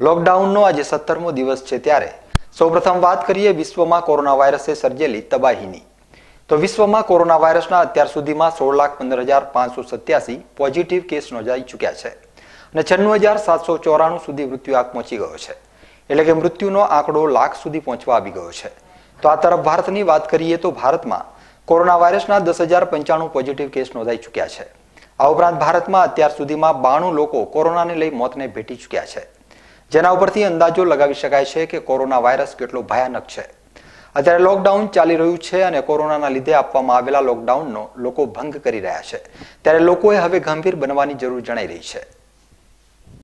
લોકડાઉનનો આજે સત્તરમો દિવસ છે ત્યારે. સૌપ્રથમ વાત કરીએ વિશ્વમાં કોરોના વાયરસે સર્જેલી તબાહીની. તો વિશ્વમાં કોરોના વાયરસના અત્યાર સુધીમાં સોળ લાખ પંદર હજાર પાંચસો સત્યાસી પોઝિટિવ કેસ નોંધાઈ ચૂક્યા છે અને છન્નું હજાર સાતસો ચોરાણું સુધી મૃત્યુ આંક પહોંચી ગયો છે. એટલે કે મૃત્યુનો આંકડો લાખ સુધી પહોંચવા આવી ગયો છે. તો આ તરફ ભારતની વાત કરીએ તો ભારતમાં કોરોના વાયરસના દસ હજાર પંચાણું પોઝિટિવ કેસ નોંધાઈ ચૂક્યા છે. આ ઉપરાંત ભારતમાં અત્યાર સુધીમાં બાણું લોકો કોરોનાને લઈ મોતને ભેટી ચૂક્યા છે. જેના ઉપરથી અંદાજો લગાવી શકાય છે કે કોરોના વાયરસ કેટલો ભયાનક છે. અત્યારે લોકડાઉન ચાલી રહ્યું છે અને કોરોનાના લીધે આપવામાં આવેલા લોકડાઉનનો લોકો ભંગ કરી રહ્યા છે. ત્યારે લોકોએ હવે ગંભીર બનવાની જરૂર જણાઈ રહી છે.